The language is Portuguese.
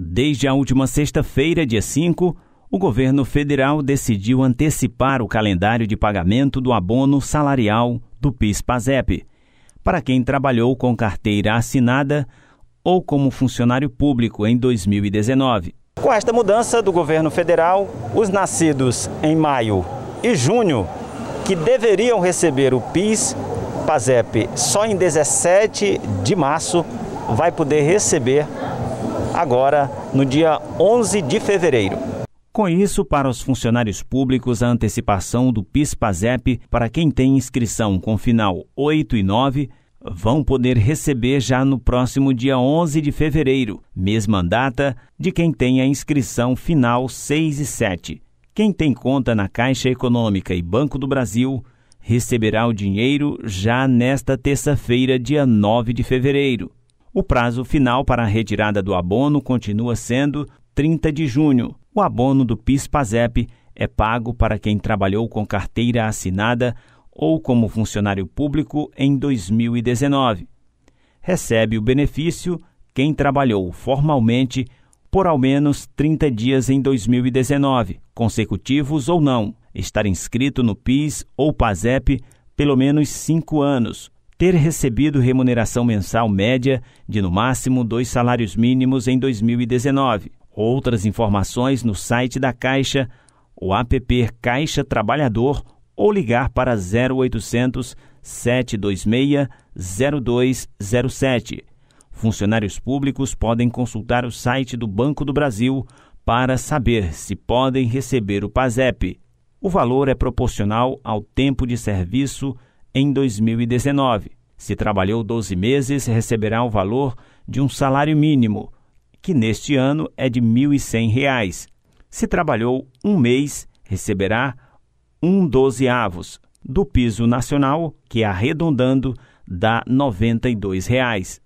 Desde a última sexta-feira, dia 5, o governo federal decidiu antecipar o calendário de pagamento do abono salarial do PIS-PASEP para quem trabalhou com carteira assinada ou como funcionário público em 2019. Com esta mudança do governo federal, os nascidos em maio e junho, que deveriam receber o PIS, PASEP só em 17 de março, vai poder receber agora no dia 11 de fevereiro. Com isso, para os funcionários públicos, a antecipação do PIS-PASEP para quem tem inscrição com final 8 e 9 vão poder receber já no próximo dia 11 de fevereiro, mesma data de quem tem a inscrição final 6 e 7. Quem tem conta na Caixa Econômica e Banco do Brasil receberá o dinheiro já nesta terça-feira, dia 9 de fevereiro. O prazo final para a retirada do abono continua sendo 30 de junho. O abono do PIS/PASEP é pago para quem trabalhou com carteira assinada ou como funcionário público em 2019. Recebe o benefício quem trabalhou formalmente por ao menos 30 dias em 2019, consecutivos ou não, estar inscrito no PIS ou PASEP pelo menos cinco anos, ter recebido remuneração mensal média de no máximo dois salários mínimos em 2019. Outras informações no site da Caixa, o app Caixa Trabalhador ou ligar para 0800 726 0207. Funcionários públicos podem consultar o site do Banco do Brasil para saber se podem receber o PASEP. O valor é proporcional ao tempo de serviço em 2019. Se trabalhou 12 meses, receberá o valor de um salário mínimo, que neste ano é de R$ 1.100. Se trabalhou um mês, receberá um dozeavos do piso nacional, que arredondando dá 92 reais.